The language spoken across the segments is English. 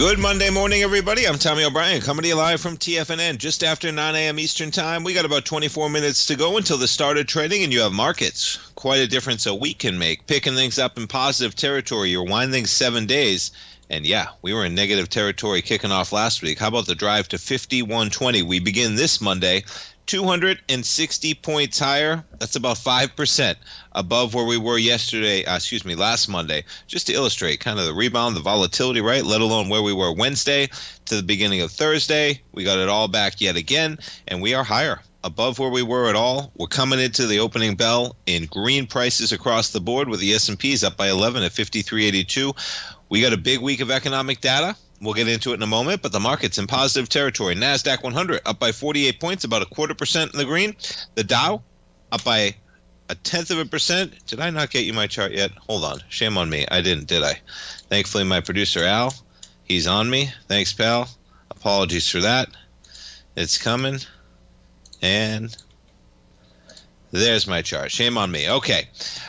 Good Monday morning, everybody. I'm Tommy O'Brien, coming to you live from TFNN just after 9 a.m. Eastern Time. We got about 24 minutes to go until the start of trading, and you have markets. Quite a difference a week can make. Picking things up in positive territory. You're winding seven days. And yeah, we were in negative territory kicking off last week. How about the drive to 5120? We begin this Monday 260 points higher. That's about 5% above where we were yesterday, uh, excuse me, last Monday. Just to illustrate kind of the rebound, the volatility, right? Let alone where we were Wednesday to the beginning of Thursday. We got it all back yet again, and we are higher above where we were at all. We're coming into the opening bell in green prices across the board with the S&Ps up by 11 at 5382. We got a big week of economic data. We'll get into it in a moment, but the market's in positive territory. NASDAQ 100 up by 48 points, about a quarter percent in the green. The Dow up by a tenth of a percent. Did I not get you my chart yet? Hold on. Shame on me. I didn't, did I? Thankfully, my producer, Al, he's on me. Thanks, pal. Apologies for that. It's coming. And there's my chart. Shame on me. Okay.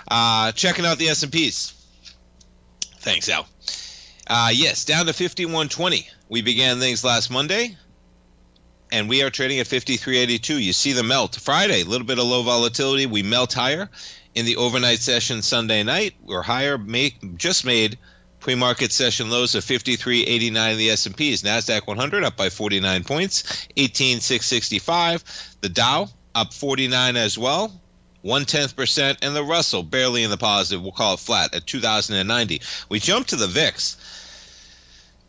Uh, checking out the S&Ps. Thanks, Al. Uh, yes, down to 51.20. We began things last Monday, and we are trading at 53.82. You see the melt. Friday, a little bit of low volatility. We melt higher. In the overnight session Sunday night, we're higher. Make, just made pre-market session lows of 53.89 in the S&Ps. Nasdaq 100 up by 49 points, 18,665. The Dow up 49 as well one tenth percent, and the Russell barely in the positive. We'll call it flat at 2,090. We jump to the VIX.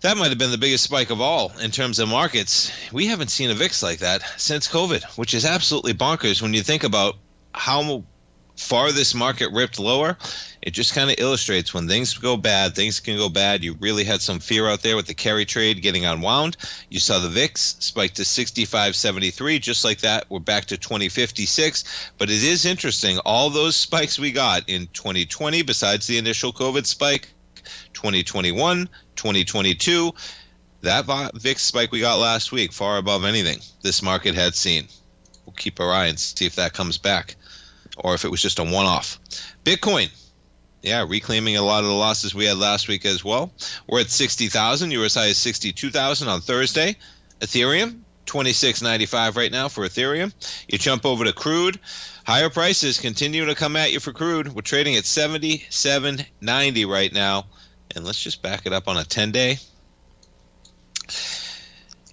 That might have been the biggest spike of all in terms of markets. We haven't seen a VIX like that since COVID, which is absolutely bonkers when you think about how far this market ripped lower, it just kind of illustrates when things go bad, things can go bad. You really had some fear out there with the carry trade getting unwound. You saw the VIX spike to 65.73, just like that. We're back to 2056. But it is interesting, all those spikes we got in 2020, besides the initial COVID spike, 2021, 2022, that VIX spike we got last week, far above anything this market had seen. We'll keep our eye and see if that comes back or if it was just a one off. Bitcoin, yeah, reclaiming a lot of the losses we had last week as well. We're at 60,000. You were as high as 62,000 on Thursday. Ethereum, 26.95 right now for Ethereum. You jump over to crude. Higher prices continue to come at you for crude. We're trading at 77.90 right now. And let's just back it up on a 10 day.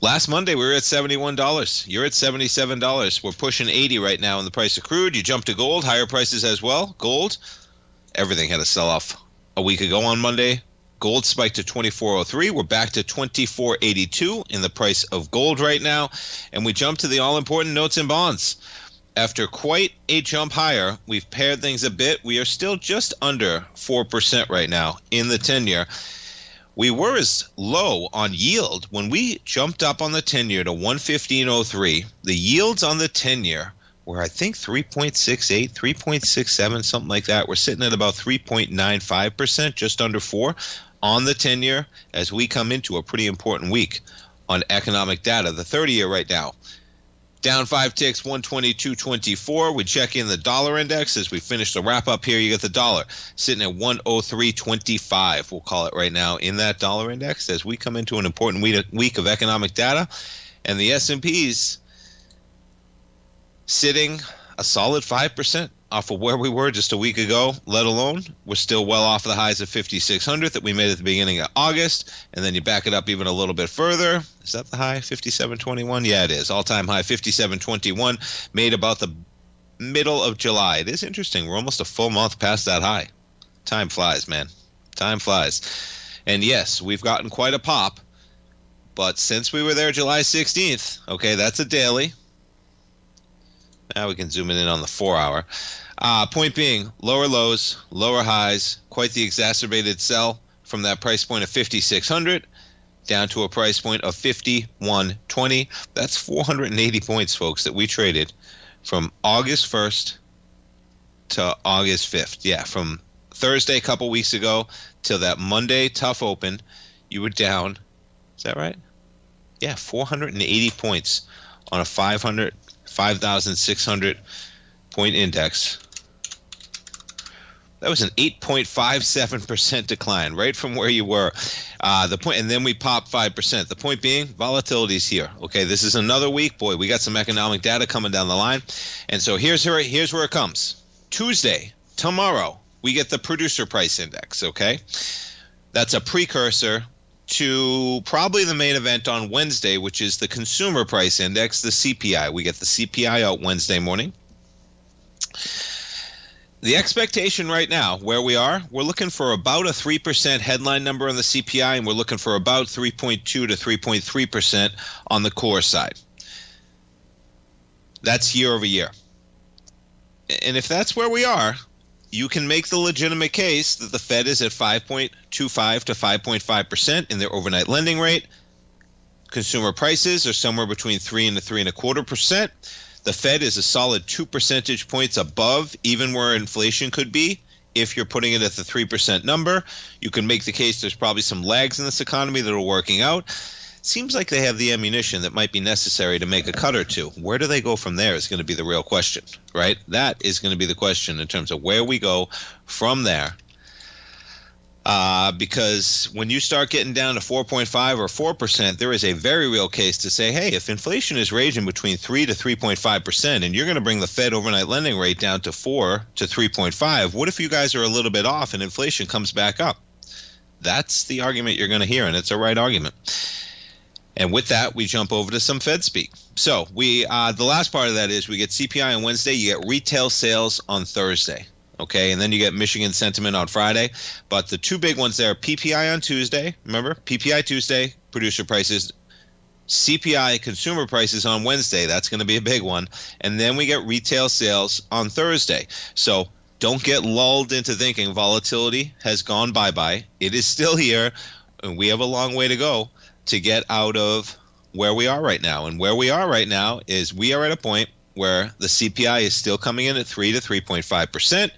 Last Monday we were at seventy-one dollars. You're at seventy-seven dollars. We're pushing eighty right now in the price of crude. You jump to gold, higher prices as well. Gold, everything had a sell-off a week ago on Monday. Gold spiked to 2403. We're back to 2482 in the price of gold right now, and we jump to the all-important notes and bonds. After quite a jump higher, we've pared things a bit. We are still just under 4% right now in the 10 year we were as low on yield when we jumped up on the 10 year to 115.03. The yields on the 10 year were, I think, 3.68, 3.67, something like that. We're sitting at about 3.95%, just under 4 on the 10 year as we come into a pretty important week on economic data. The 30 year right now down five ticks, 122.24. We check in the dollar index as we finish the wrap up here. You get the dollar sitting at 103.25. We'll call it right now in that dollar index as we come into an important week of economic data, and the S&P's sitting a solid five percent off of where we were just a week ago, let alone we're still well off the highs of 5,600 that we made at the beginning of August. And then you back it up even a little bit further. Is that the high? 5721? Yeah, it is. All time high 5721, made about the middle of July. It is interesting. We're almost a full month past that high. Time flies, man. Time flies. And yes, we've gotten quite a pop. But since we were there July 16th, okay, that's a daily. Now we can zoom in on the four hour. Uh, point being, lower lows, lower highs, quite the exacerbated sell from that price point of 5600 down to a price point of 5120. That's 480 points, folks, that we traded from August 1st to August 5th. Yeah, from Thursday a couple weeks ago till that Monday tough open, you were down. Is that right? Yeah, 480 points on a 500 5,600 point index. That was an 8.57% decline, right from where you were. Uh, the point, and then we popped 5%. The point being, volatility is here. Okay, this is another week. Boy, we got some economic data coming down the line. And so here's where, here's where it comes. Tuesday, tomorrow, we get the producer price index. Okay, that's a precursor to probably the main event on Wednesday, which is the consumer price index, the CPI. We get the CPI out Wednesday morning the expectation right now, where we are, we're looking for about a 3% headline number on the CPI, and we're looking for about 3.2 to 3.3% on the core side. That's year over year. And if that's where we are, you can make the legitimate case that the Fed is at 5.25 to 5.5% in their overnight lending rate. Consumer prices are somewhere between 3 and 3 and a quarter percent the Fed is a solid two percentage points above even where inflation could be. If you're putting it at the 3% number, you can make the case there's probably some lags in this economy that are working out. Seems like they have the ammunition that might be necessary to make a cut or two. Where do they go from there is going to be the real question, right? That is going to be the question in terms of where we go from there uh, because when you start getting down to 4.5 or 4%, there is a very real case to say, hey, if inflation is raging between 3 to 3.5%, and you're going to bring the Fed overnight lending rate down to 4 to 3.5, what if you guys are a little bit off and inflation comes back up? That's the argument you're going to hear, and it's a right argument. And with that, we jump over to some Fed speak. So we, uh, the last part of that is we get CPI on Wednesday. You get retail sales on Thursday. Okay, and then you get Michigan sentiment on Friday. But the two big ones there are PPI on Tuesday. Remember, PPI Tuesday, producer prices. CPI consumer prices on Wednesday. That's going to be a big one. And then we get retail sales on Thursday. So don't get lulled into thinking volatility has gone bye bye. It is still here, and we have a long way to go to get out of where we are right now. And where we are right now is we are at a point where the CPI is still coming in at three to three point five percent.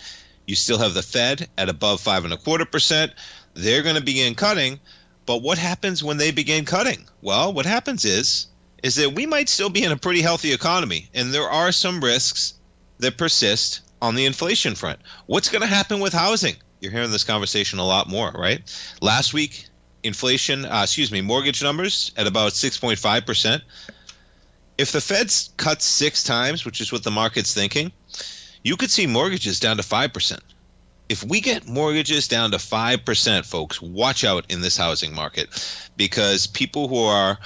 You still have the Fed at above five and a quarter percent. They're going to begin cutting, but what happens when they begin cutting? Well, what happens is is that we might still be in a pretty healthy economy, and there are some risks that persist on the inflation front. What's going to happen with housing? You're hearing this conversation a lot more, right? Last week, inflation, uh, excuse me, mortgage numbers at about 6.5 percent if the Fed's cuts six times, which is what the market's thinking, you could see mortgages down to 5%. If we get mortgages down to 5%, folks, watch out in this housing market because people who are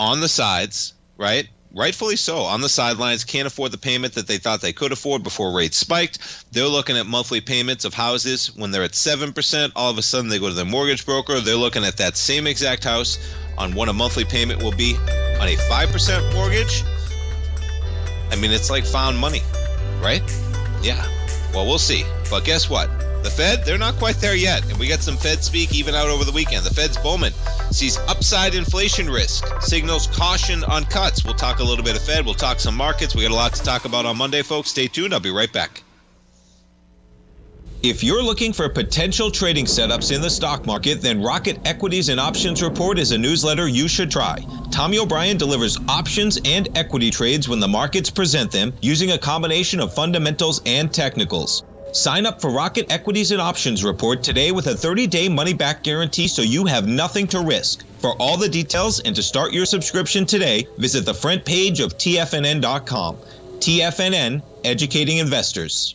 on the sides, right? Rightfully so, on the sidelines, can't afford the payment that they thought they could afford before rates spiked. They're looking at monthly payments of houses when they're at 7%. All of a sudden, they go to their mortgage broker. They're looking at that same exact house on what a monthly payment will be on a 5% mortgage, I mean, it's like found money, right? Yeah. Well, we'll see. But guess what? The Fed, they're not quite there yet. And we got some Fed speak even out over the weekend. The Fed's Bowman sees upside inflation risk, signals caution on cuts. We'll talk a little bit of Fed. We'll talk some markets. We got a lot to talk about on Monday, folks. Stay tuned. I'll be right back. If you're looking for potential trading setups in the stock market, then Rocket Equities and Options Report is a newsletter you should try. Tommy O'Brien delivers options and equity trades when the markets present them using a combination of fundamentals and technicals. Sign up for Rocket Equities and Options Report today with a 30 day money back guarantee so you have nothing to risk. For all the details and to start your subscription today, visit the front page of TFNN.com. TFNN, educating investors.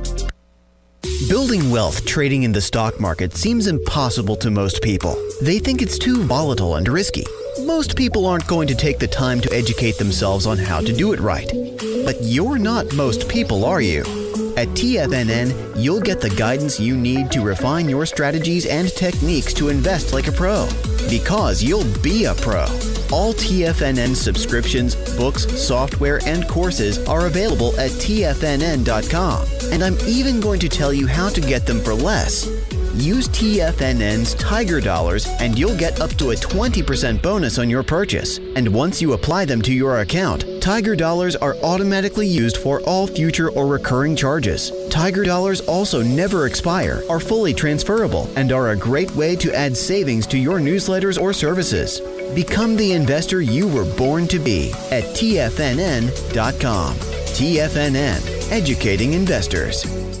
Building wealth trading in the stock market seems impossible to most people. They think it's too volatile and risky. Most people aren't going to take the time to educate themselves on how to do it right. But you're not most people, are you? At TFNN, you'll get the guidance you need to refine your strategies and techniques to invest like a pro. Because you'll be a pro. All TFNN subscriptions, books, software, and courses are available at TFNN.com. And I'm even going to tell you how to get them for less. Use TFNN's Tiger Dollars and you'll get up to a 20% bonus on your purchase. And once you apply them to your account, Tiger Dollars are automatically used for all future or recurring charges. Tiger Dollars also never expire, are fully transferable, and are a great way to add savings to your newsletters or services. Become the investor you were born to be at TFNN.com. TFNN, educating investors.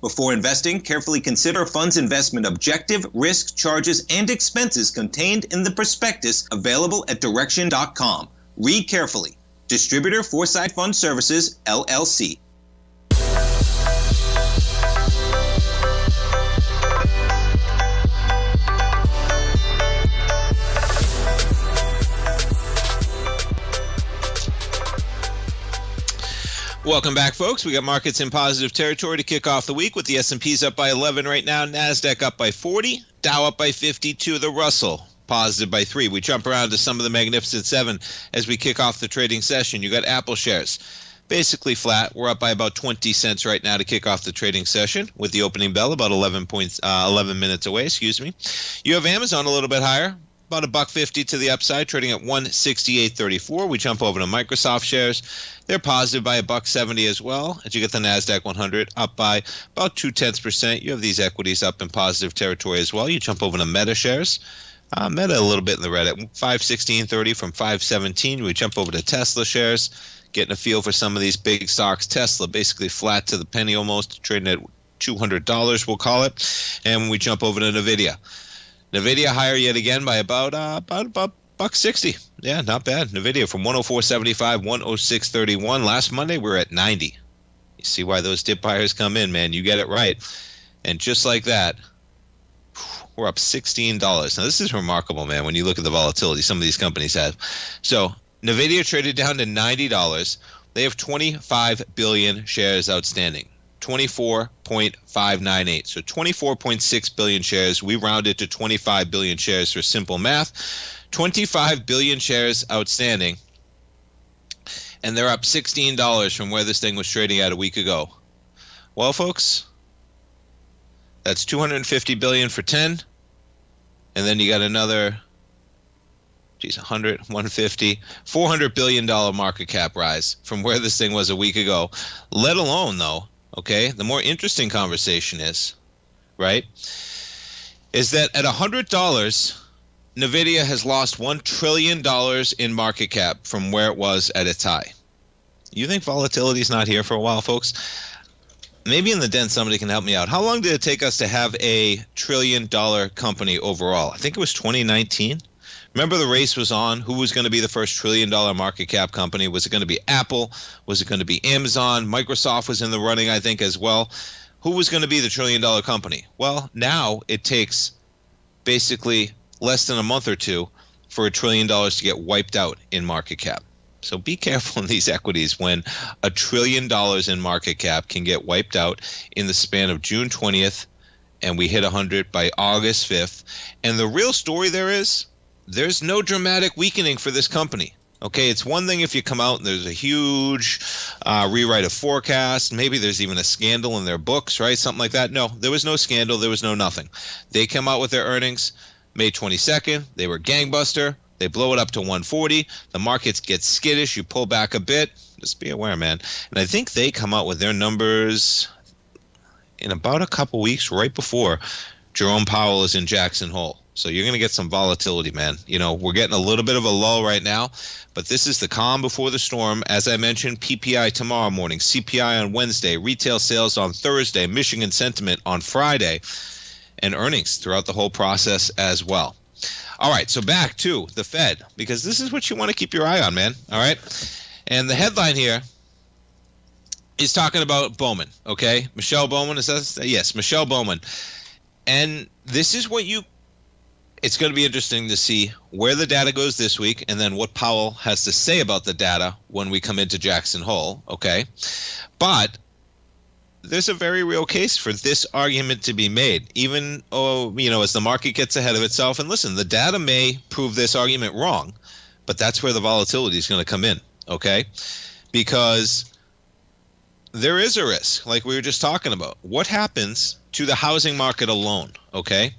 before investing, carefully consider fund's investment objective, risk, charges, and expenses contained in the prospectus available at direxion.com. Read carefully. Distributor Foreside Fund Services, LLC. Welcome back, folks. We got markets in positive territory to kick off the week with the S&P's up by 11 right now, Nasdaq up by 40, Dow up by 52, the Russell positive by 3. We jump around to some of the magnificent 7 as we kick off the trading session. You got Apple shares basically flat. We're up by about 20 cents right now to kick off the trading session with the opening bell about 11 points uh, 11 minutes away, excuse me. You have Amazon a little bit higher, about a buck fifty to the upside, trading at one sixty eight thirty four. We jump over to Microsoft shares. They're positive by a buck seventy as well. As you get the Nasdaq 100 up by about two tenths percent. You have these equities up in positive territory as well. You jump over to Meta shares. Uh, Meta a little bit in the red at 516.30 from 517. We jump over to Tesla shares, getting a feel for some of these big stocks. Tesla basically flat to the penny almost, trading at $200, we'll call it. And we jump over to NVIDIA. Nvidia higher yet again by about uh, about about buck sixty. Yeah, not bad. Nvidia from 104.75, 106.31. Last Monday we were at 90. You see why those dip buyers come in, man. You get it right. And just like that, we're up $16. Now this is remarkable, man, when you look at the volatility some of these companies have. So Nvidia traded down to $90. They have 25 billion shares outstanding. 24.598. So 24.6 billion shares. We rounded to 25 billion shares for simple math. 25 billion shares outstanding. And they're up $16 from where this thing was trading at a week ago. Well, folks, that's 250 billion for 10. And then you got another geez, 100, 150, 400 billion dollar market cap rise from where this thing was a week ago. Let alone though, okay, the more interesting conversation is, right, is that at $100, NVIDIA has lost $1 trillion in market cap from where it was at its high. You think volatility is not here for a while, folks? maybe in the den somebody can help me out. How long did it take us to have a trillion dollar company overall? I think it was 2019. Remember the race was on. Who was going to be the first trillion dollar market cap company? Was it going to be Apple? Was it going to be Amazon? Microsoft was in the running, I think, as well. Who was going to be the trillion dollar company? Well, now it takes basically less than a month or two for a trillion dollars to get wiped out in market cap. So be careful in these equities when a trillion dollars in market cap can get wiped out in the span of June 20th and we hit 100 by August 5th. And the real story there is there's no dramatic weakening for this company. Okay, it's one thing if you come out and there's a huge uh, rewrite of forecast. Maybe there's even a scandal in their books, right? Something like that. No, there was no scandal. There was no nothing. They come out with their earnings May 22nd. They were gangbuster. They blow it up to 140. The markets get skittish. You pull back a bit. Just be aware, man. And I think they come out with their numbers in about a couple weeks, right before Jerome Powell is in Jackson Hole. So you're going to get some volatility, man. You know, we're getting a little bit of a lull right now, but this is the calm before the storm. As I mentioned, PPI tomorrow morning, CPI on Wednesday, retail sales on Thursday, Michigan sentiment on Friday, and earnings throughout the whole process as well. All right, so back to the Fed because this is what you want to keep your eye on, man. All right. And the headline here is talking about Bowman, okay? Michelle Bowman is that yes, Michelle Bowman. And this is what you it's going to be interesting to see where the data goes this week and then what Powell has to say about the data when we come into Jackson Hole, okay? But there's a very real case for this argument to be made, even oh, you know, as the market gets ahead of itself. And listen, the data may prove this argument wrong, but that's where the volatility is going to come in, okay? Because there is a risk, like we were just talking about. What happens to the housing market alone, okay?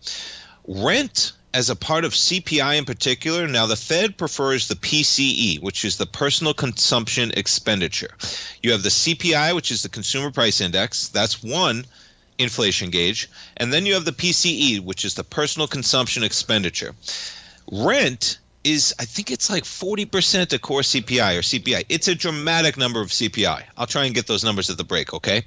Rent as a part of CPI in particular, now the Fed prefers the PCE, which is the personal consumption expenditure. You have the CPI, which is the consumer price index. That's one inflation gauge. And then you have the PCE, which is the personal consumption expenditure. Rent is, I think it's like 40% of core CPI or CPI. It's a dramatic number of CPI. I'll try and get those numbers at the break, okay?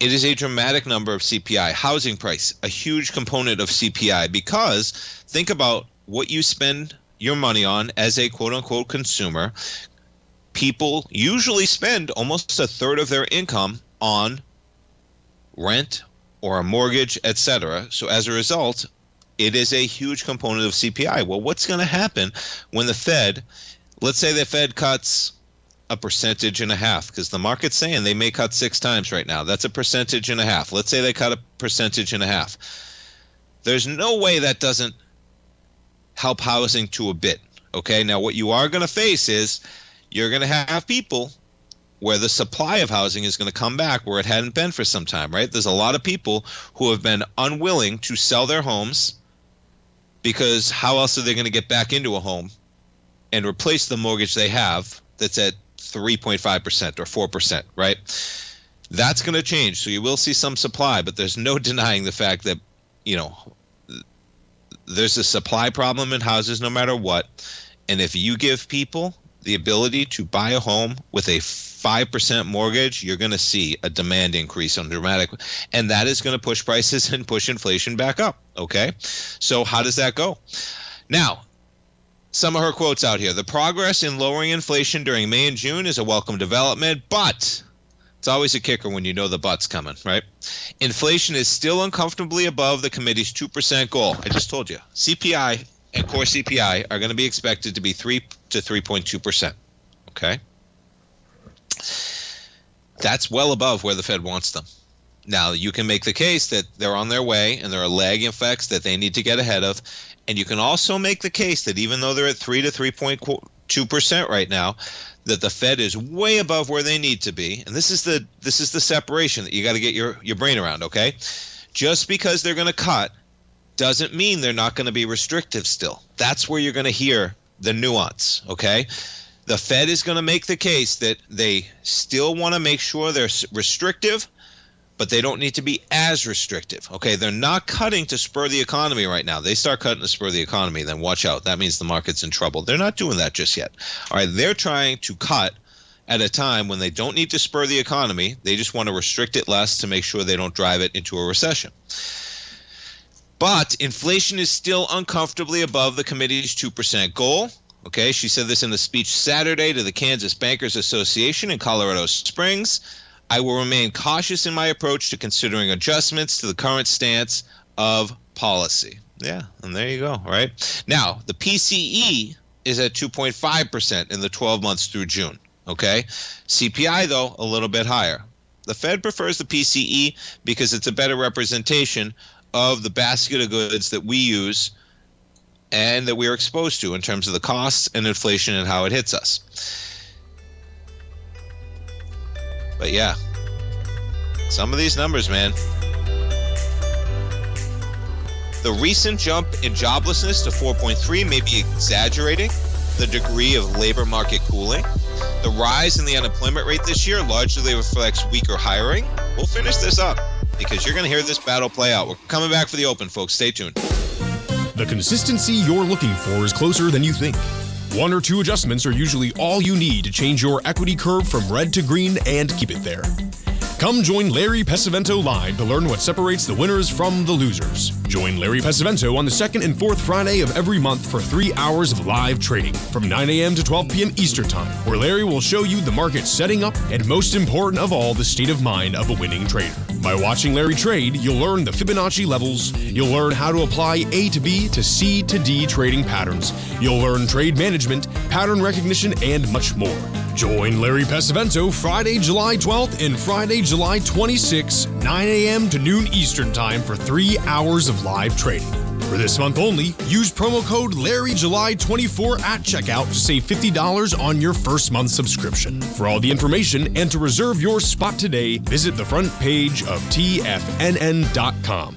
It is a dramatic number of CPI. Housing price, a huge component of CPI because think about what you spend your money on as a quote unquote consumer. People usually spend almost a third of their income on rent or a mortgage, etc. So as a result, it is a huge component of CPI. Well, what's going to happen when the Fed, let's say the Fed cuts a percentage and a half because the market's saying they may cut six times right now. That's a percentage and a half. Let's say they cut a percentage and a half. There's no way that doesn't help housing to a bit. Okay, now what you are going to face is you're going to have people where the supply of housing is going to come back where it hadn't been for some time, right? There's a lot of people who have been unwilling to sell their homes because how else are they going to get back into a home and replace the mortgage they have that's at 3.5% or 4%, right? That's going to change. So you will see some supply, but there's no denying the fact that, you know, there's a supply problem in houses no matter what. And if you give people the ability to buy a home with a 5% mortgage, you're going to see a demand increase on dramatic. And that is going to push prices and push inflation back up. Okay. So, how does that go? Now, some of her quotes out here. The progress in lowering inflation during May and June is a welcome development, but it's always a kicker when you know the butt's coming, right? Inflation is still uncomfortably above the committee's 2% goal. I just told you. CPI and core CPI are going to be expected to be 3 to 3.2%. Okay? That's well above where the Fed wants them. Now, you can make the case that they're on their way and there are lag effects that they need to get ahead of. And you can also make the case that even though they're at 3 to 3.2% right now, that the Fed is way above where they need to be. And this is the this is the separation that you got to get your your brain around, okay? Just because they're going to cut doesn't mean they're not going to be restrictive still. That's where you're going to hear the nuance, okay? The Fed is going to make the case that they still want to make sure they're restrictive but they don't need to be as restrictive. Okay, they're not cutting to spur the economy right now. They start cutting to spur the economy, then watch out. That means the market's in trouble. They're not doing that just yet. All right, they're trying to cut at a time when they don't need to spur the economy. They just want to restrict it less to make sure they don't drive it into a recession. But inflation is still uncomfortably above the committee's 2% goal. Okay, she said this in the speech Saturday to the Kansas Bankers Association in Colorado Springs. I will remain cautious in my approach to considering adjustments to the current stance of policy. Yeah, and there you go, right? Now, the PCE is at 2.5% in the 12 months through June. Okay, CPI, though, a little bit higher. The Fed prefers the PCE because it's a better representation of the basket of goods that we use and that we are exposed to in terms of the costs and inflation and how it hits us. But yeah, some of these numbers, man. The recent jump in joblessness to 4.3 may be exaggerating the degree of labor market cooling. The rise in the unemployment rate this year largely reflects weaker hiring. We'll finish this up because you're going to hear this battle play out. We're coming back for the open, folks. Stay tuned. The consistency you're looking for is closer than you think. One or two adjustments are usually all you need to change your equity curve from red to green and keep it there. Come join Larry Pesavento live to learn what separates the winners from the losers. Join Larry Pesavento on the second and fourth Friday of every month for three hours of live trading from 9 a.m. to 12 p.m. Eastern Time, where Larry will show you the market setting up and, most important of all, the state of mind of a winning trader. By watching Larry trade, you'll learn the Fibonacci levels, you'll learn how to apply A to B to C to D trading patterns, you'll learn trade management, pattern recognition, and much more. Join Larry Pesavento Friday, July 12th and Friday, July 26th, 9 a.m. to noon Eastern Time for three hours of live trading. For this month only, use promo code LarryJuly24 at checkout to save $50 on your first month subscription. For all the information and to reserve your spot today, visit the front page of TFNN.com.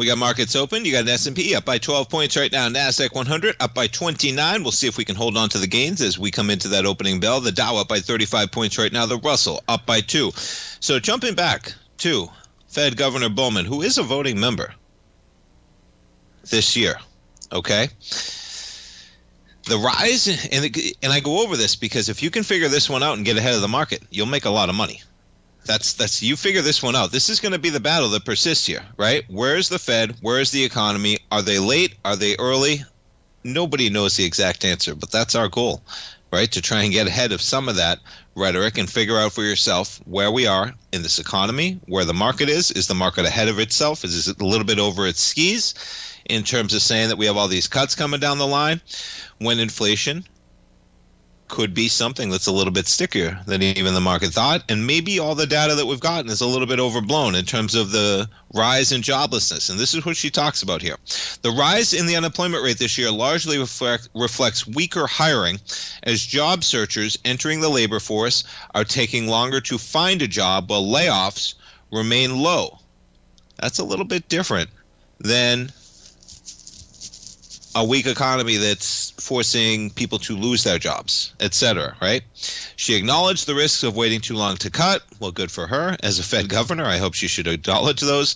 We got markets open. You got an S&P up by 12 points right now. Nasdaq 100 up by 29. We'll see if we can hold on to the gains as we come into that opening bell. The Dow up by 35 points right now. The Russell up by two. So jumping back to Fed Governor Bowman, who is a voting member this year. Okay. the rise and and I go over this because if you can figure this one out and get ahead of the market, you'll make a lot of money. That's that's you figure this one out. This is going to be the battle that persists here, right? Where's the Fed? Where's the economy? Are they late? Are they early? Nobody knows the exact answer, but that's our goal, right? To try and get ahead of some of that rhetoric and figure out for yourself where we are in this economy, where the market is. Is the market ahead of itself? Is is it a little bit over its skis in terms of saying that we have all these cuts coming down the line when inflation could be something that's a little bit stickier than even the market thought. And maybe all the data that we've gotten is a little bit overblown in terms of the rise in joblessness. And this is what she talks about here. The rise in the unemployment rate this year largely reflect, reflects weaker hiring as job searchers entering the labor force are taking longer to find a job while layoffs remain low. That's a little bit different than a weak economy that's forcing people to lose their jobs, etc. Right? She acknowledged the risks of waiting too long to cut. Well, good for her. As a Fed governor, I hope she should acknowledge those.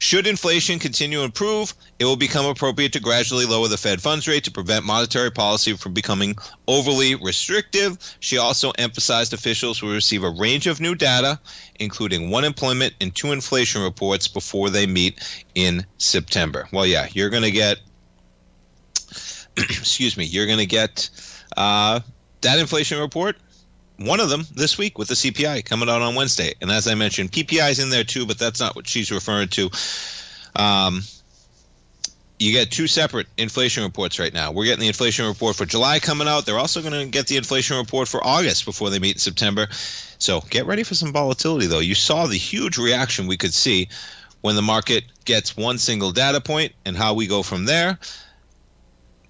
Should inflation continue to improve, it will become appropriate to gradually lower the Fed funds rate to prevent monetary policy from becoming overly restrictive. She also emphasized officials will receive a range of new data, including one employment and two inflation reports, before they meet in September. Well, yeah, you're going to get excuse me, you're going to get uh, that inflation report, one of them this week with the CPI coming out on Wednesday. And as I mentioned, PPI is in there too, but that's not what she's referring to. Um, you get two separate inflation reports right now. We're getting the inflation report for July coming out. They're also going to get the inflation report for August before they meet in September. So get ready for some volatility, though. You saw the huge reaction we could see when the market gets one single data point and how we go from there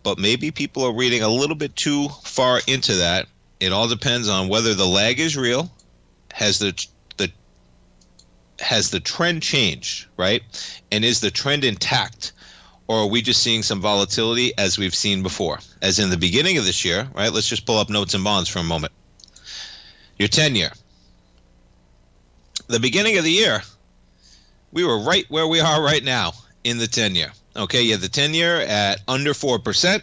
but maybe people are reading a little bit too far into that. It all depends on whether the lag is real, has the the has the trend changed, right? And is the trend intact? Or are we just seeing some volatility as we've seen before? As in the beginning of this year, right? Let's just pull up notes and bonds for a moment. Your 10 year. The beginning of the year, we were right where we are right now in the 10 year. Okay, you have the 10 year at under 4%.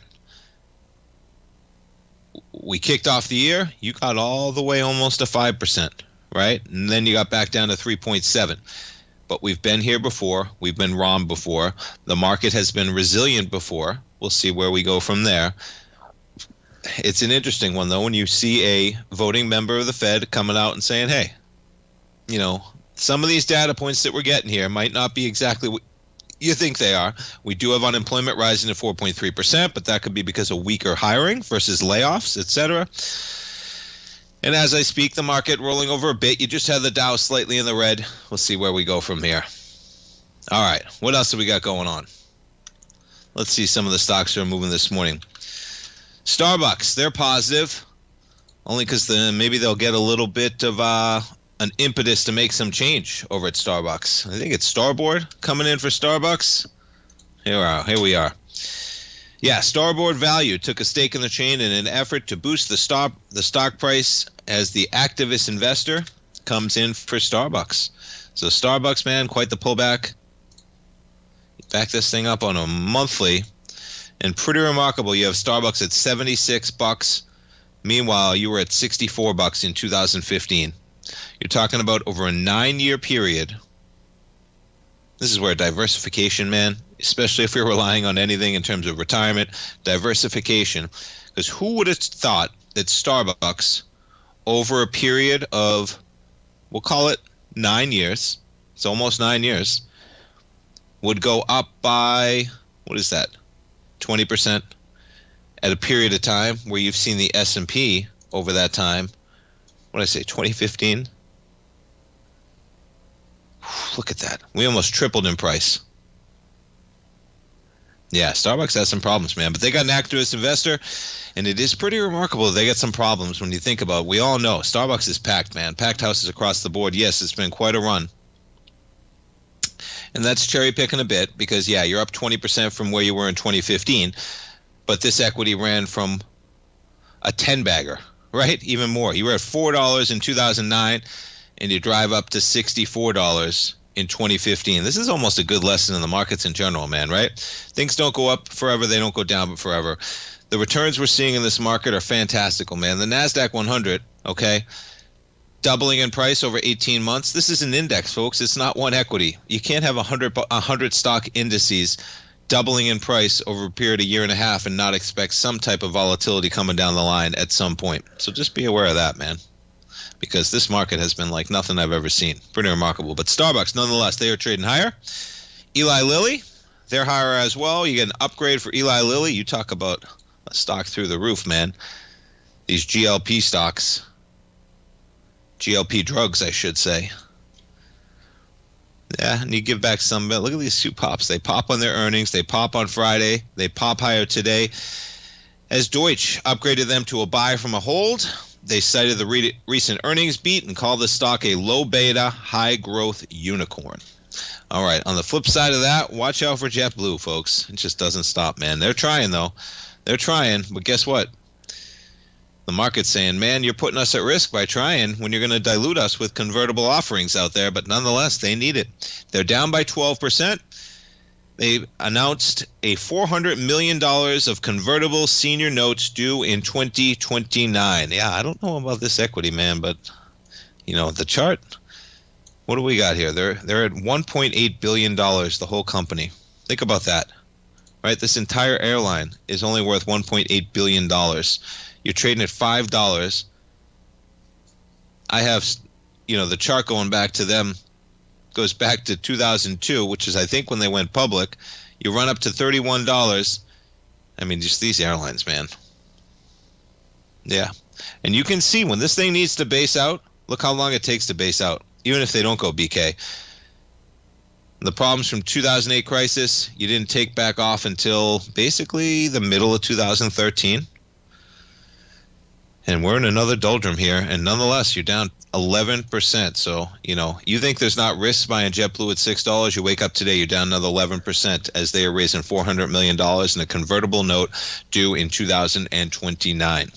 We kicked off the year, you got all the way almost to 5%, right? And then you got back down to 3.7. But we've been here before, we've been wrong before. The market has been resilient before. We'll see where we go from there. It's an interesting one though when you see a voting member of the Fed coming out and saying, "Hey, you know, some of these data points that we're getting here might not be exactly what you think they are. We do have unemployment rising to 4.3%, but that could be because of weaker hiring versus layoffs, etc. And as I speak, the market rolling over a bit. You just had the Dow slightly in the red. We'll see where we go from here. All right, what else do we got going on? Let's see some of the stocks that are moving this morning. Starbucks, they're positive, only because the, maybe they'll get a little bit of uh, an impetus to make some change over at Starbucks. I think it's Starboard coming in for Starbucks. Here we are. Here we are. Yeah, Starboard Value took a stake in the chain in an effort to boost the stock the stock price as the activist investor comes in for Starbucks. So Starbucks, man, quite the pullback. Back this thing up on a monthly, and pretty remarkable. You have Starbucks at 76 bucks. Meanwhile, you were at 64 bucks in 2015. You're talking about over a nine year period. This is where diversification, man, especially if you're relying on anything in terms of retirement, diversification. Because who would have thought that Starbucks, over a period of, we'll call it nine years, it's almost nine years, would go up by, what is that, 20% at a period of time where you've seen the S&P over that time what did I say, 2015? Look at that. We almost tripled in price. Yeah, Starbucks has some problems, man, but they got an activist investor, and it is pretty remarkable they got some problems when you think about it. We all know Starbucks is packed, man. Packed houses across the board. Yes, it's been quite a run. And that's cherry picking a bit because, yeah, you're up 20% from where you were in 2015, but this equity ran from a 10 bagger right? Even more. You were at four dollars in 2009, and you drive up to sixty-four dollars in 2015. This is almost a good lesson in the markets in general, man. Right? Things don't go up forever; they don't go down, forever. The returns we're seeing in this market are fantastical, man. The Nasdaq 100, okay, doubling in price over 18 months. This is an index, folks. It's not one equity. You can't have 100 100 stock indices doubling in price over a period of a year and a half and not expect some type of volatility coming down the line at some point. So just be aware of that, man. Because this market has been like nothing I've ever seen. Pretty remarkable. But Starbucks, nonetheless, they are trading higher. Eli Lilly, they're higher as well. You get an upgrade for Eli Lilly. You talk about a stock through the roof, man. These GLP stocks, GLP drugs, I should say. Yeah, and you give back some. But look at these two pops. They pop on their earnings. They pop on Friday. They pop higher today. As Deutsche upgraded them to a buy from a hold, they cited the re- recent earnings beat and called the stock a low beta, high growth unicorn. All right, on the flip side of that, watch out for JetBlue, folks. It just doesn't stop, man. They're trying, though. They're trying, but guess what? the market's saying, man, you're putting us at risk by trying when you're going to dilute us with convertible offerings out there. But nonetheless, they need it. They're down by 12%. They announced a $400 million of convertible senior notes due in 2029. Yeah, I don't know about this equity, man, but you know the chart. What do we got here? They're they're at 1.8 billion dollars. The whole company. Think about that, right? This entire airline is only worth 1.8 billion dollars you're trading at five dollars. I have, you know, the chart going back to them goes back to 2002, which is I think when they went public. You run up to thirty-one dollars. I mean, just these airlines, man. Yeah, and you can see when this thing needs to base out. Look how long it takes to base out, even if they don't go BK. The problems from 2008 crisis, you didn't take back off until basically the middle of 2013 and we're in another doldrum here, and nonetheless, you're down 11%. So, you know, you think there's not risk buying JetBlue at $6. You wake up today, you're down another 11% as they are raising $400 million in a convertible note due in 2029.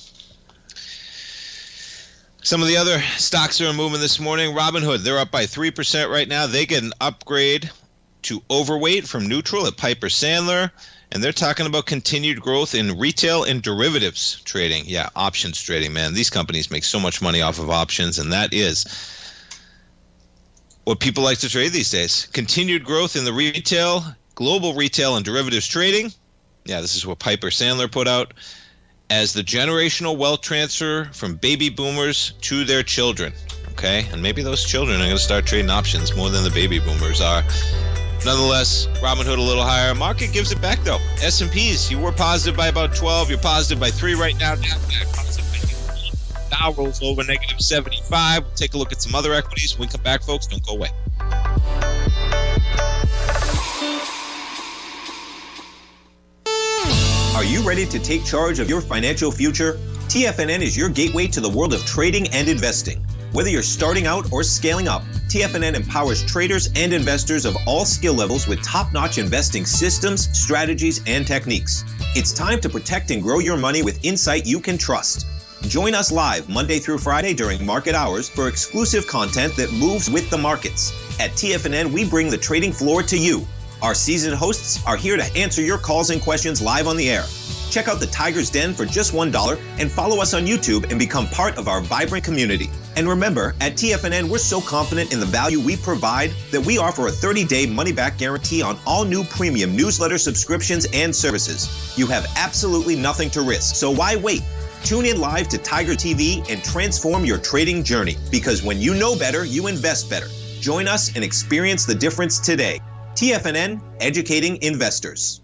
Some of the other stocks are moving this morning, Robinhood, they're up by 3% right now. They get an upgrade to overweight from neutral at Piper Sandler and they're talking about continued growth in retail and derivatives trading. Yeah, options trading, man. These companies make so much money off of options, and that is what people like to trade these days. Continued growth in the retail, global retail, and derivatives trading. Yeah, this is what Piper Sandler put out as the generational wealth transfer from baby boomers to their children. Okay, and maybe those children are going to start trading options more than the baby boomers are. Nonetheless, Robinhood a little higher. Market gives it back though. S&Ps, you were positive by about 12. You're positive by three right now. Dow rolls over negative 75. We'll take a look at some other equities. When we come back, folks, don't go away. Are you ready to take charge of your financial future? TFNN is your gateway to the world of trading and investing. Whether you're starting out or scaling up, TFNN empowers traders and investors of all skill levels with top notch investing systems, strategies, and techniques. It's time to protect and grow your money with insight you can trust. Join us live Monday through Friday during market hours for exclusive content that moves with the markets. At TFNN, we bring the trading floor to you. Our seasoned hosts are here to answer your calls and questions live on the air. Check out the Tiger's Den for just $1 and follow us on YouTube and become part of our vibrant community. And remember, at TFNN, we're so confident in the value we provide that we offer a 30 day money back guarantee on all new premium newsletter subscriptions and services. You have absolutely nothing to risk, so why wait? Tune in live to Tiger TV and transform your trading journey because when you know better, you invest better. Join us and experience the difference today. TFNN, educating investors.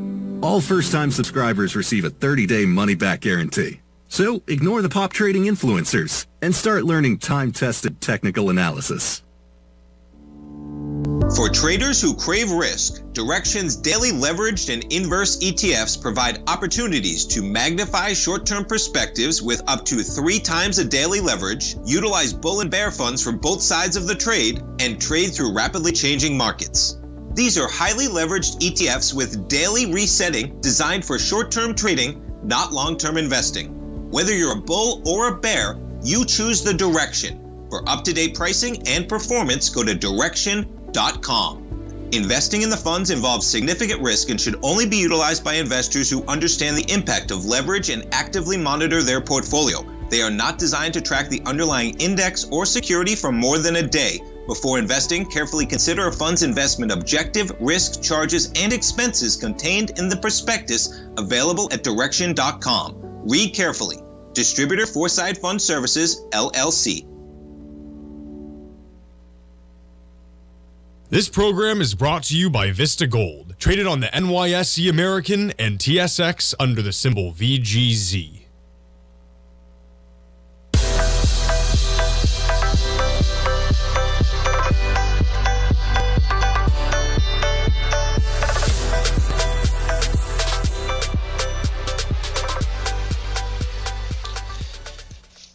All first-time subscribers receive a 30-day money-back guarantee. So ignore the pop trading influencers and start learning time-tested technical analysis. For traders who crave risk, Direxion's daily leveraged and inverse ETFs provide opportunities to magnify short term perspectives with up to three times a daily leverage, utilize bull and bear funds from both sides of the trade, and trade through rapidly changing markets. These are highly leveraged ETFs with daily resetting designed for short term trading, not long term investing. Whether you're a bull or a bear, you choose the direction. For up to date pricing and performance, go to direxion.com. Investing in the funds involves significant risk and should only be utilized by investors who understand the impact of leverage and actively monitor their portfolio. They are not designed to track the underlying index or security for more than a day. Before investing, carefully consider a fund's investment objective, risk, charges, and expenses contained in the prospectus available at Direxion.com. Read carefully. Distributor Foreside Fund Services, LLC. This program is brought to you by Vista Gold, traded on the NYSE American and TSX under the symbol VGZ.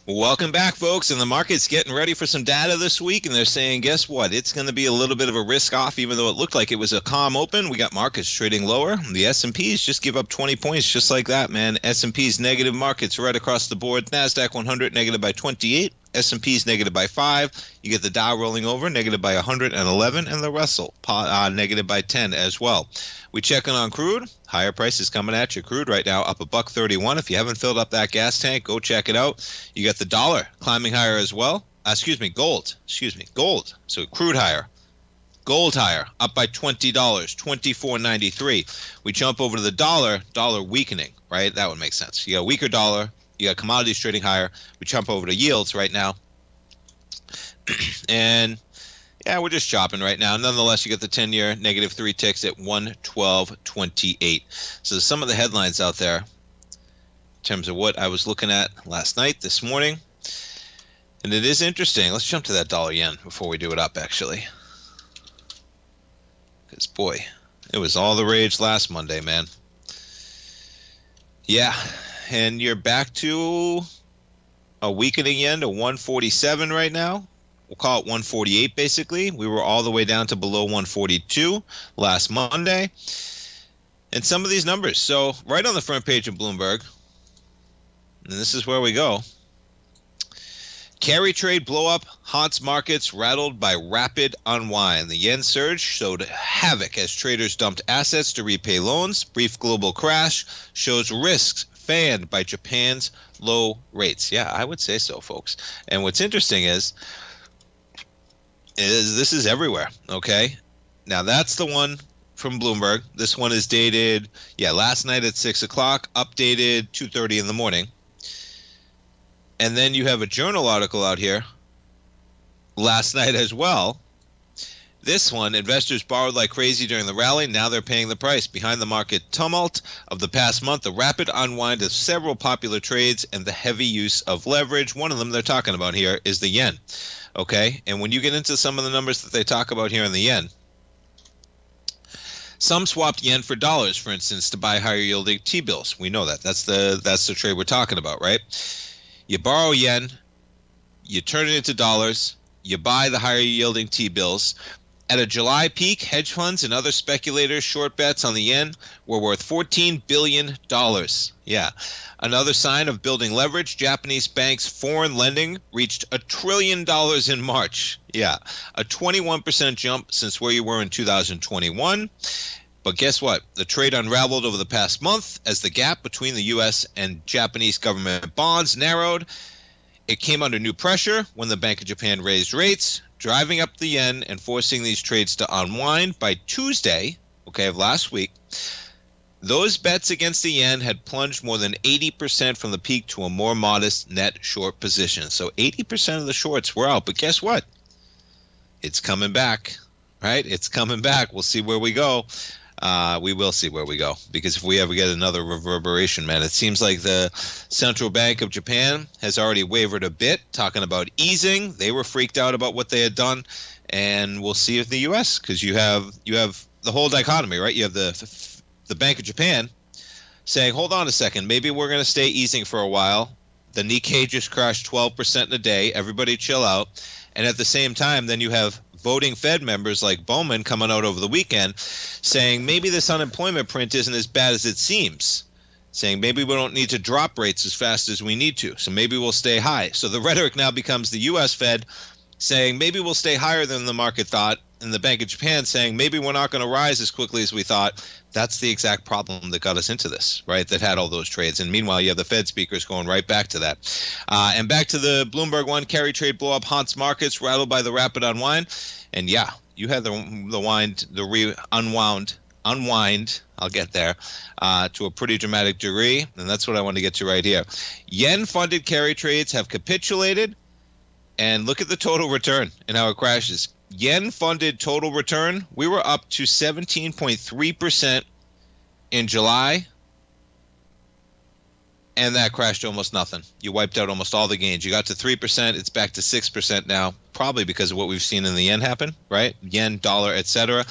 Welcome back, folks. And the market's getting ready for some data this week, and they're saying, guess what? It's going to be a little bit of a risk off, even though it looked like it was a calm open. We got markets trading lower. The S&Ps just give up 20 points, just like that, man. S&Ps negative markets right across the board. Nasdaq 100 negative by 28. S&P's negative by 5. You get the Dow rolling over, negative by 111, and the Russell uh, negative by 10 as well. We checking on crude. Higher prices coming at you. Crude right now up a buck 31. If you haven't filled up that gas tank, go check it out. You got the dollar climbing higher as well. Uh, excuse me, gold. Excuse me, gold. So crude higher. Gold higher, up by twenty dollars, twenty four ninety three. We jump over to the dollar, dollar weakening, right? That would make sense. You got a weaker dollar, you got commodities trading higher. We jump over to yields right now. and yeah, we're just chopping right now. Nonetheless, you get the 10 year negative three ticks at 112.28. So some of the headlines out there in terms of what I was looking at last night, this morning. And it is interesting. Let's jump to that dollar yen before we do it up, actually. Because, boy, it was all the rage last Monday, man. Yeah, and you're back to a weakening yen to 147 right now. We'll call it 148 basically. We were all the way down to below 142 last Monday. And some of these numbers. So, right on the front page of Bloomberg, and this is where we go. Carry trade blow up haunts markets rattled by rapid unwind. The yen surge showed havoc as traders dumped assets to repay loans. Brief global crash shows risks fanned by Japan's low rates. Yeah, I would say so, folks. And what's interesting is, is this is everywhere. Okay, now that's the one from Bloomberg. This one is dated, yeah, last night at six o'clock, updated two thirty in the morning. And then you have a journal article out here last night as well this one, investors borrowed like crazy during the rally. Now they're paying the price. Behind the market tumult of the past month, the rapid unwind of several popular trades and the heavy use of leverage. One of them they're talking about here is the yen. Okay? And when you get into some of the numbers that they talk about here in the yen, some swapped yen for dollars, for instance, to buy higher yielding T bills. We know that. That's the that's the trade we're talking about, right? You borrow yen, you turn it into dollars, you buy the higher yielding T bills. At a July peak, hedge funds and other speculators' short bets on the yen were worth $14 billion. Yeah. Another sign of building leverage, Japanese banks' foreign lending reached a trillion dollars in March. Yeah. A 21% jump since where you were in 2021. But guess what? The trade unraveled over the past month as the gap between the U.S. and Japanese government bonds narrowed. It came under new pressure when the Bank of Japan raised rates driving up the yen and forcing these trades to unwind by Tuesday, okay, of last week. Those bets against the yen had plunged more than 80% from the peak to a more modest net short position. So 80% of the shorts were out. But guess what? It's coming back, right? It's coming back. We'll see where we go. Uh, we will see where we go because if we ever get another reverberation, man, it seems like the Central Bank of Japan has already wavered a bit, talking about easing. They were freaked out about what they had done, and we'll see if the U.S. because you have you have the whole dichotomy, right? You have the the Bank of Japan saying, hold on a second, maybe we're going to stay easing for a while. The Nikkei just crashed 12% in a day. Everybody chill out. And at the same time, then you have voting Fed members like Bowman coming out over the weekend saying maybe this unemployment print isn't as bad as it seems. Saying maybe we don't need to drop rates as fast as we need to. So maybe we'll stay high. So the rhetoric now becomes the US Fed saying maybe we'll stay higher than the market thought and the Bank of Japan saying maybe we're not going to rise as quickly as we thought. That's the exact problem that got us into this, right? That had all those trades. And meanwhile, you have the Fed speakers going right back to that. Uh, and back to the Bloomberg one carry trade blow up haunts markets, rattled by the rapid unwind. And yeah, you had the the wind, the re unwound, unwind. I'll get there uh, to a pretty dramatic degree, and that's what I want to get to right here. Yen funded carry trades have capitulated, and look at the total return and how it crashes yen funded total return, we were up to 17.3% in July. And that crashed almost nothing. You wiped out almost all the gains. You got to 3%, it's back to 6% now, probably because of what we've seen in the yen happen, right? Yen, dollar, etc.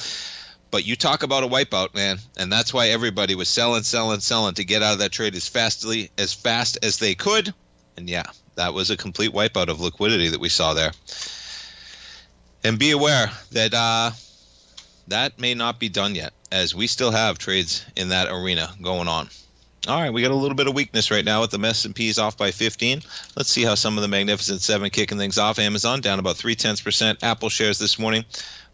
But you talk about a wipeout, man, and that's why everybody was selling, selling, selling to get out of that trade as fastly as fast as they could. And yeah, that was a complete wipeout of liquidity that we saw there and be aware that uh, that may not be done yet, as we still have trades in that arena going on. All right, we got a little bit of weakness right now with the S&P's off by 15. Let's see how some of the Magnificent Seven kicking things off. Amazon down about three tenths percent. Apple shares this morning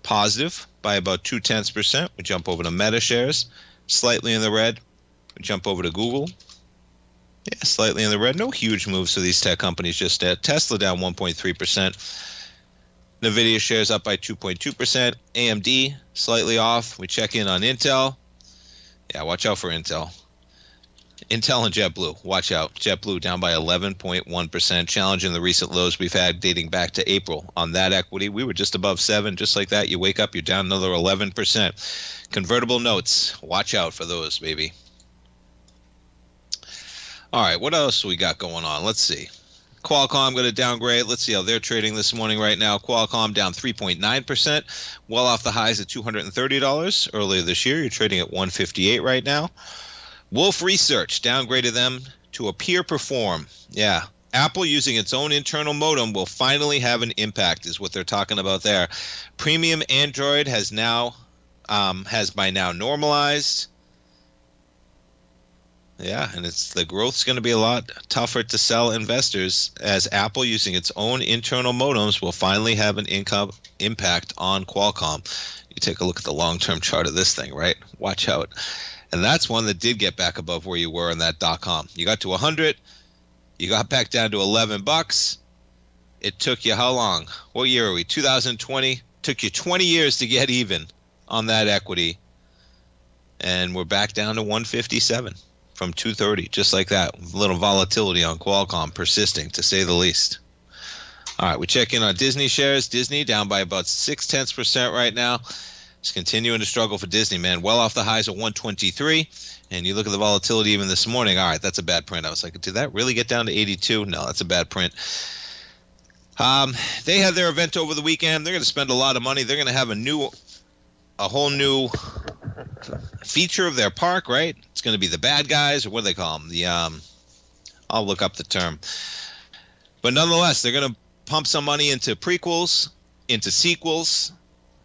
positive by about two tenths percent. We jump over to Meta shares, slightly in the red. We jump over to Google. Yeah, slightly in the red. No huge moves for these tech companies just yet. Tesla down 1.3 percent. NVIDIA shares up by 2.2%. AMD slightly off. We check in on Intel. Yeah, watch out for Intel. Intel and JetBlue, watch out. JetBlue down by 11.1%, challenging the recent lows we've had dating back to April on that equity. We were just above 7, just like that. You wake up, you're down another 11%. Convertible notes, watch out for those, baby. All right, what else we got going on? Let's see. Qualcomm going to downgrade. Let's see how they're trading this morning right now. Qualcomm down 3.9%, well off the highs at $230 earlier this year. You're trading at 158 right now. Wolfe Research downgraded them to appear perform. Yeah. Apple using its own internal modem will finally have an impact, is what they're talking about there. Premium Android has now um, has by now normalized. Yeah, and it's the growth's going to be a lot tougher to sell investors as Apple using its own internal modems will finally have an income impact on Qualcomm. You take a look at the long-term chart of this thing, right? Watch out. And that's one that did get back above where you were in that dot com. You got to 100, you got back down to 11 bucks. It took you how long? What year are we? 2020. Took you 20 years to get even on that equity. And we're back down to 157 from 230, just like that. Little volatility on Qualcomm persisting, to say the least. All right, we check in on Disney shares. Disney down by about six tenths percent right now. It's continuing to struggle for Disney, man. Well off the highs of 123. And you look at the volatility even this morning. All right, that's a bad print. I was like, did that really get down to 82? No, that's a bad print. Um, they had their event over the weekend. They're going to spend a lot of money. They're going to have a new, a whole new feature of their park, right? It's going to be the bad guys, or what do they call them? The um, I'll look up the term. But nonetheless, they're going to pump some money into prequels, into sequels.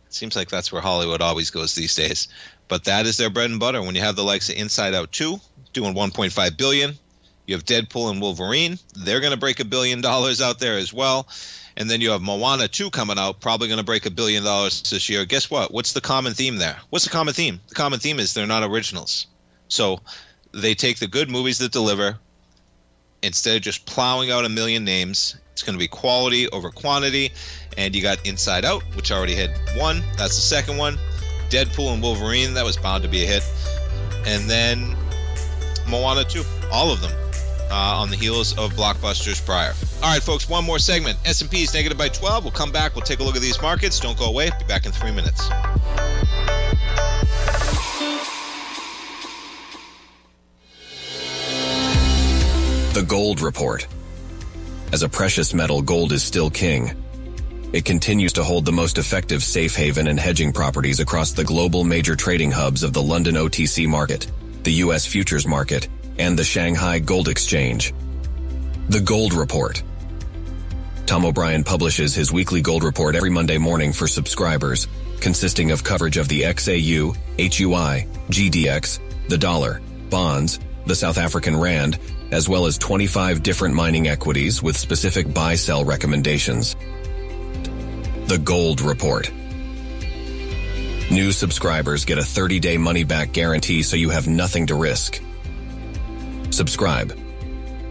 It seems like that's where Hollywood always goes these days. But that is their bread and butter. When you have the likes of Inside Out 2 doing 1.5 billion, you have Deadpool and Wolverine. They're going to break a billion dollars out there as well. And then you have Moana 2 coming out, probably going to break a billion dollars this year. Guess what? What's the common theme there? What's the common theme? The common theme is they're not originals. So they take the good movies that deliver, instead of just plowing out a million names, it's going to be quality over quantity. And you got Inside Out, which already hit one. That's the second one. Deadpool and Wolverine, that was bound to be a hit. and then Moana 2. All of them uh, on the heels of blockbusters prior. All right, folks, one more segment. S&P is negative by 12. We'll come back. We'll take a look at these markets. Don't go away. Be back in three minutes. The Gold Report. As a precious metal, gold is still king. It continues to hold the most effective safe haven and hedging properties across the global major trading hubs of the London OTC market, the US futures market, and the Shanghai Gold Exchange. The Gold Report. Tom O'Brien publishes his weekly gold report every Monday morning for subscribers, consisting of coverage of the XAU, HUI, GDX, the dollar, bonds, the South African rand, as well as 25 different mining equities with specific buy-sell recommendations. The Gold Report. New subscribers get a 30-day money-back guarantee so you have nothing to risk. Subscribe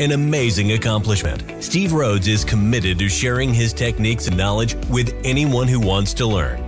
An amazing accomplishment. Steve Rhodes is committed to sharing his techniques and knowledge with anyone who wants to learn,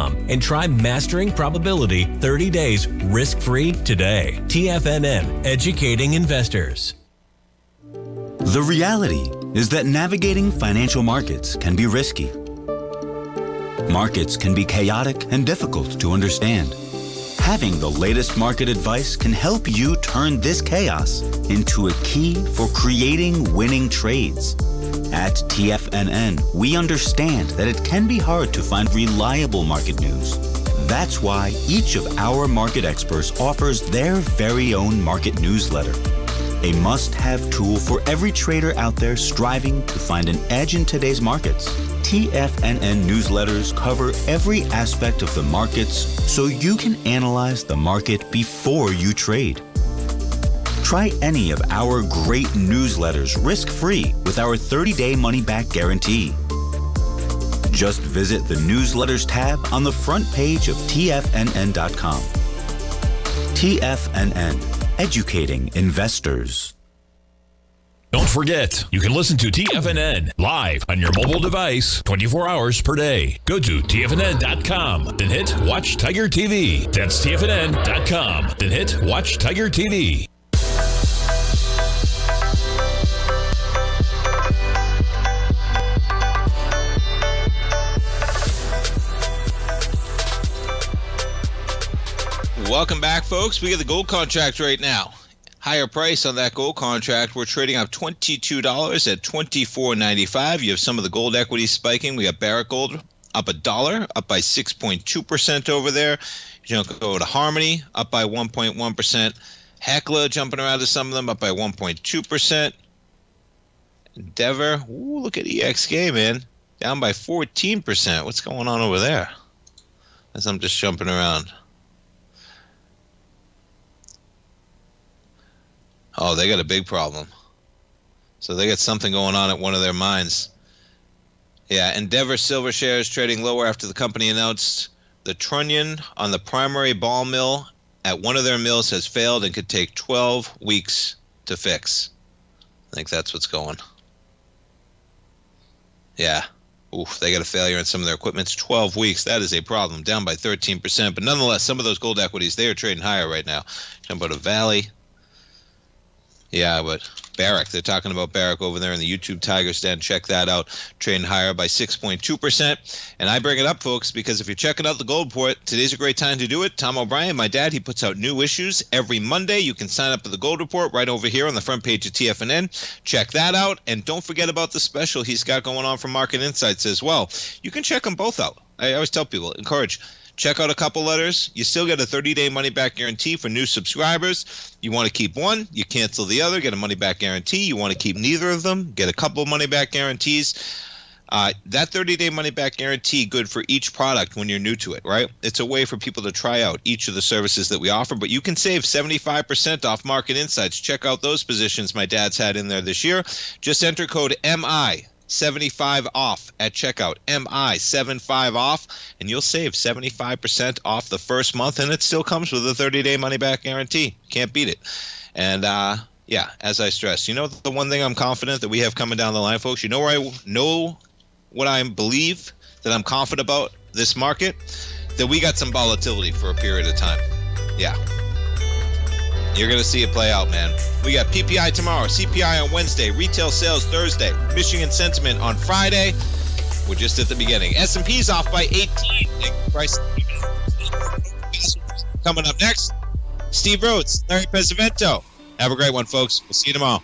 and try Mastering Probability 30 days risk free today. TFNN, educating investors. The reality is that navigating financial markets can be risky. Markets can be chaotic and difficult to understand. Having the latest market advice can help you turn this chaos into a key for creating winning trades. At TFNN, we understand that it can be hard to find reliable market news. That's why each of our market experts offers their very own market newsletter. A must have tool for every trader out there striving to find an edge in today's markets. TFNN newsletters cover every aspect of the markets so you can analyze the market before you trade. Try any of our great newsletters risk free with our 30 day money back guarantee. Just visit the newsletters tab on the front page of TFNN.com. TFNN, educating investors. Don't forget, you can listen to TFNN live on your mobile device 24 hours per day. Go to TFNN.com, then hit Watch Tiger TV. That's TFNN.com, then hit Watch Tiger TV. Welcome back, folks. We got the gold contract right now. Higher price on that gold contract. We're trading up $22 at $24.95. You have some of the gold equities spiking. We got Barrick Gold up a dollar, up by 6.2% over there. You don't go to Harmony, up by 1.1%. Hecla jumping around to some of them, up by 1.2%. Endeavour, ooh, look at EXK, man, down by 14%. What's going on over there? As I'm just jumping around. Oh, they got a big problem. So they got something going on at one of their mines. Yeah, Endeavour Silver shares trading lower after the company announced the trunnion on the primary ball mill at one of their mills has failed and could take 12 weeks to fix. I think that's what's going. Yeah. Oof, they got a failure in some of their equipment. It's 12 weeks. That is a problem, down by 13%. But nonetheless, some of those gold equities, they are trading higher right now. Jump out of Valley, Yeah, but Barrick, they're talking about Barrick over there in the YouTube Tigers Den. Check that out. Trading higher by 6.2%. And I bring it up, folks, because if you're checking out the Gold Report, today's a great time to do it. Tom O'Brien, my dad, he puts out new issues every Monday. You can sign up for the Gold Report right over here on the front page of TFNN. Check that out. And don't forget about the special he's got going on from Market Insights as well. You can check them both out. I always tell people, encourage Check out a couple letters. You still get a 30 day money back guarantee for new subscribers. You want to keep one, you cancel the other, get a money back guarantee. You want to keep neither of them, get a couple money back guarantees. Uh, that 30 day money back guarantee good for each product when you're new to it, right? It's a way for people to try out each of the services that we offer, but you can save 75% off market insights. Check out those positions my dad's had in there this year. Just enter code MI 75 off at checkout. MI75 off, and you'll save 75% off the first month, and it still comes with a 30 day money back guarantee. Can't beat it. And, uh, yeah, as I stressed, you know the one thing I'm confident that we have coming down the line, folks. You know where I know what I believe that I'm confident about this market, that we got some volatility for a period of time. Yeah, you're going to see it play out, man. We got PPI tomorrow, CPI on Wednesday, retail sales Thursday, Michigan sentiment on Friday. We're just at the beginning. S&P's off by 18. Price coming up next. Steve Rhodes, Larry Pesavento. Have a great one, folks. We'll see you tomorrow.